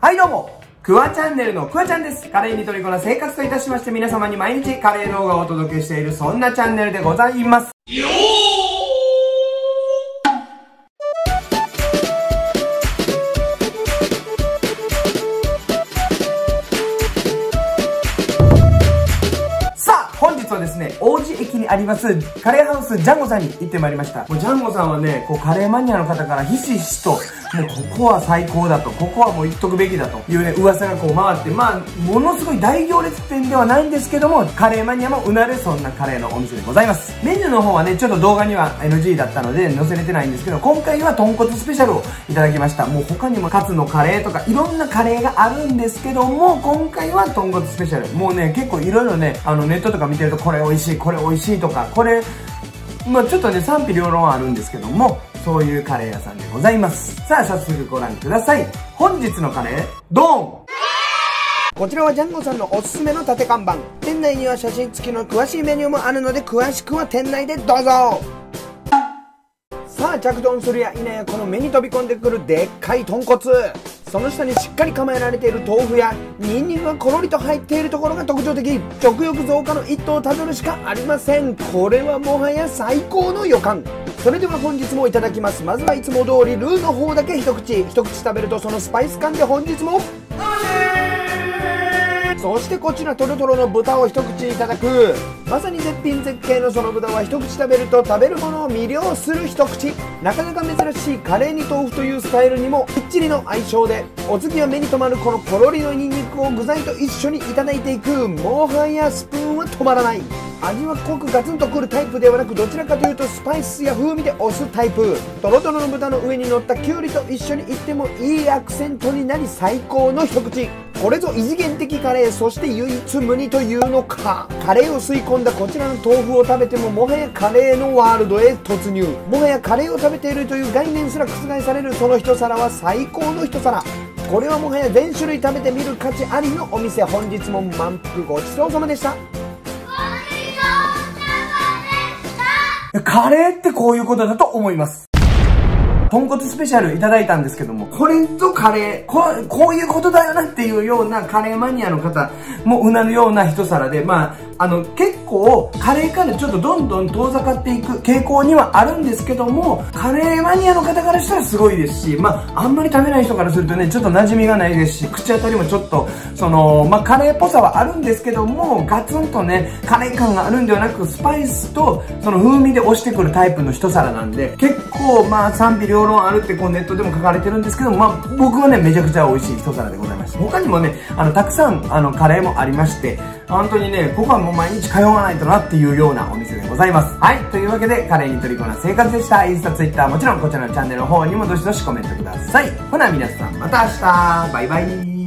はいどうもクワチャンネルのクワちゃんです。カレーに虜な生活といたしまして皆様に毎日カレー動画をお届けしているそんなチャンネルでございます。はですね、王子駅にあります、カレーハウスジャンゴさんに行ってまいりました。もうジャンゴさんはね、こうカレーマニアの方からひしひしともうここは最高だと、ここはもう行っとくべきだというね、噂がこう回って、まあ、ものすごい大行列店ではないんですけども、カレーマニアもうなるそんなカレーのお店でございます。メニューの方はね、ちょっと動画には NG だったので載せれてないんですけど、今回は豚骨スペシャルをいただきました。もう他にもカツのカレーとかいろんなカレーがあるんですけども、今回は豚骨スペシャル。もうね、結構いろいろね、あのネットとか見てるとこれ美味しい、これ美味しいとか、これ、まあちょっとね、賛否両論あるんですけども、そういうカレー屋さんでございます。さあ、早速ご覧ください。本日のカレー、ドーンこちらはジャンゴさんのおすすめの縦看板。店内には写真付きの詳しいメニューもあるので、詳しくは店内でどうぞさあ、着丼するや否やこの目に飛び込んでくるでっかい豚骨。その下にしっかり構えられている豆腐やニンニクがころりと入っているところが特徴的。食欲増加の一途をたどるしかありません。これはもはや最高の予感。それでは本日もいただきますまずはいつも通りルーの方だけ一口一口食べるとそのスパイス感で本日もそしてこちらトロトロの豚を一口いただく。まさに絶品絶景のその豚は一口食べると食べるものを魅了する一口。なかなか珍しいカレーに豆腐というスタイルにもきっちりの相性でお次は目に留まるこのポロリのニンニクを具材と一緒にいただいていく。もはやスプーンは止まらない。味は濃くガツンとくるタイプではなくどちらかというとスパイスや風味で押すタイプ。トロトロの豚の上に乗ったきゅうりと一緒にいってもいいアクセントになり最高の一口。これぞ異次元的カレーそして唯一無二というのか。カレーを吸い込んだこちらの豆腐を食べてももはやカレーのワールドへ突入。もはやカレーを食べているという概念すら覆されるその一皿は最高の一皿。これはもはや全種類食べてみる価値ありのお店本日も満腹ごちそうさまでした。カレーってこういうことだと思います豚骨スペシャルいただいたんですけども、これぞカレー、ここういうことだよなっていうようなカレーマニアの方もうなるような一皿で、まあ、あの、結構、カレーからちょっとどんどん遠ざかっていく傾向にはあるんですけども、カレーマニアの方からしたらすごいですし、まあ、あんまり食べない人からするとね、ちょっと馴染みがないですし、口当たりもちょっと、その、まあ、カレーっぽさはあるんですけども、ガツンとね、カレー感があるんではなく、スパイスと、その風味で押してくるタイプの一皿なんで、結構、まあ、賛否両論あるってこうネットでも書かれてるんですけども、まあ、僕はね、めちゃくちゃ美味しい一皿でございました。他にもね、あの、たくさん、あの、カレーもありまして、本当にね、ここはもう毎日通わないとなっていうようなお店でございます。はい、というわけで、カレーに虜な生活でした。インスタ、ツイッター、もちろんこちらのチャンネルの方にもどしどしコメントください。ほな、皆さん、また明日バイバイ